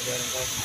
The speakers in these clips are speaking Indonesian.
Haberin olsun.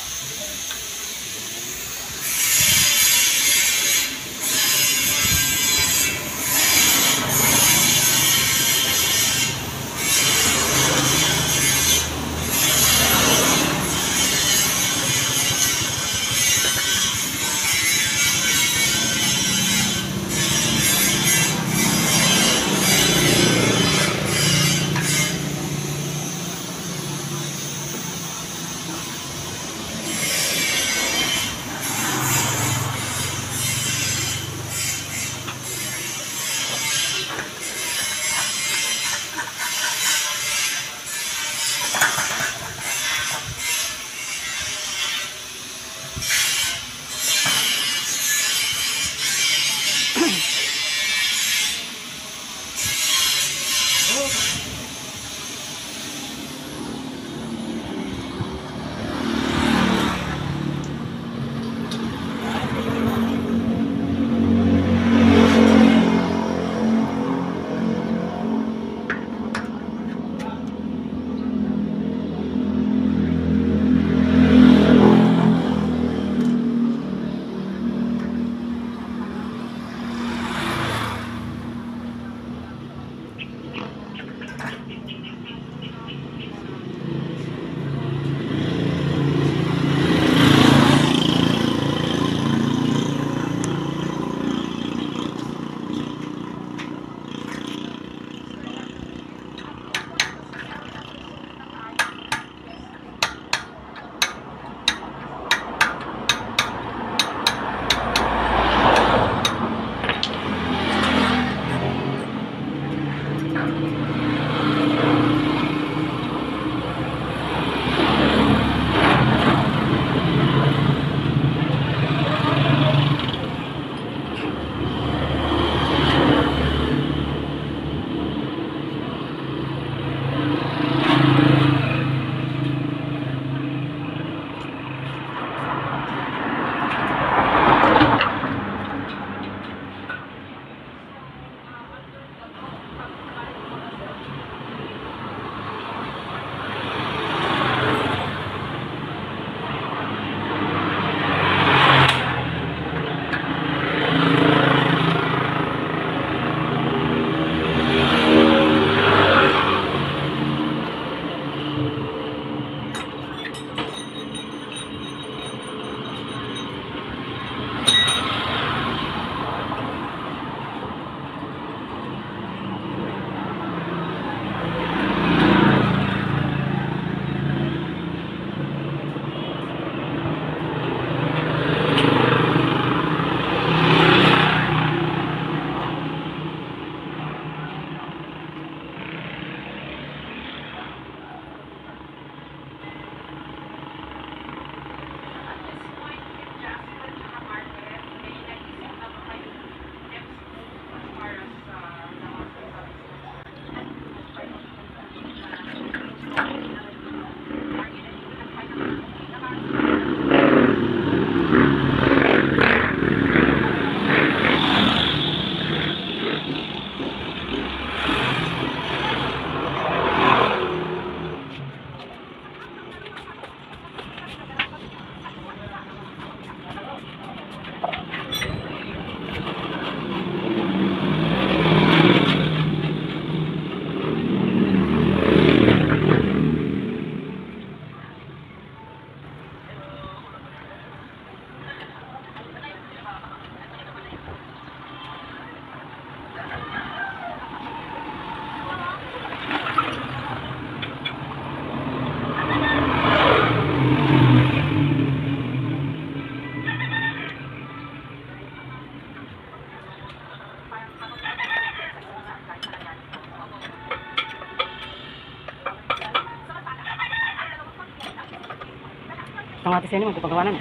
otomatis ini untuk pengawanan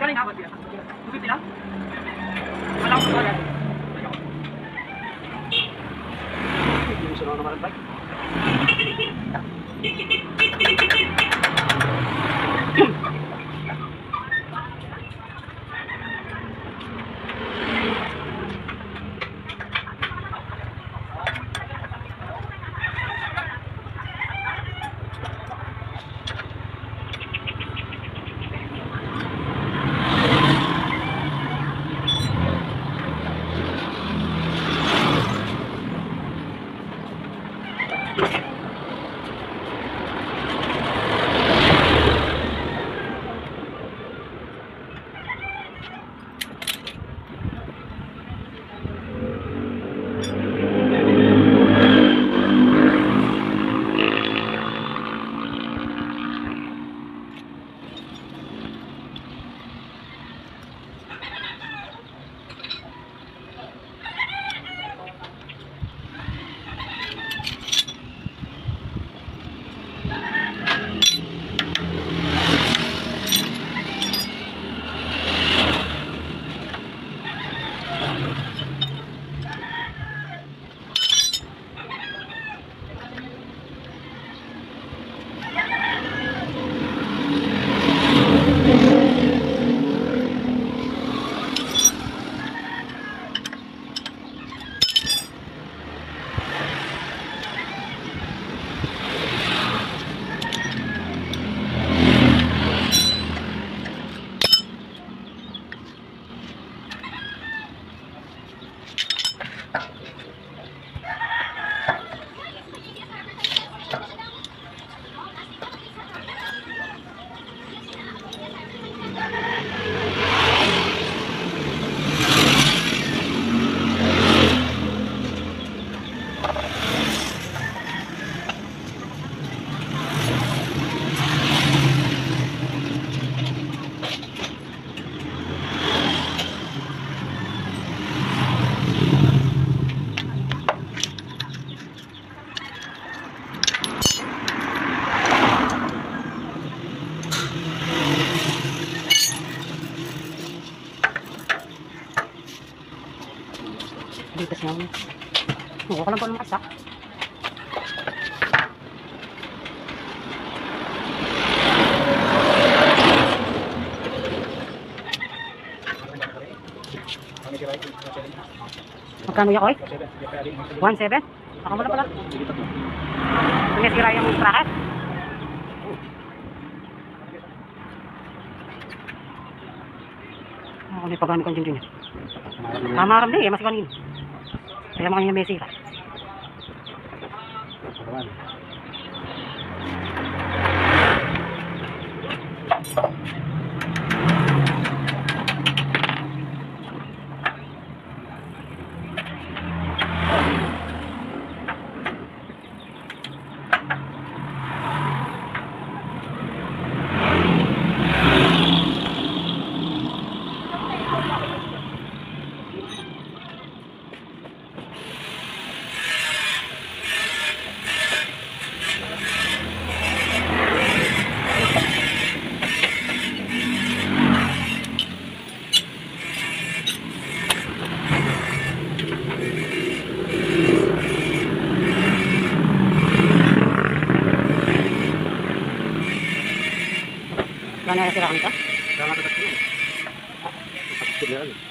Kalian apa dia? Mungkin tidak? Kalau Oo, ka lang po ng kasak. Magkano yakoy? 1.7? Ako mo na pala. Hindi sira yung bracket. Ako ni pagani kong jinjin. Tama ram din, masih kanin. Kaya makanya may sira. Kaya nga tatak yun. Kapatid na yan.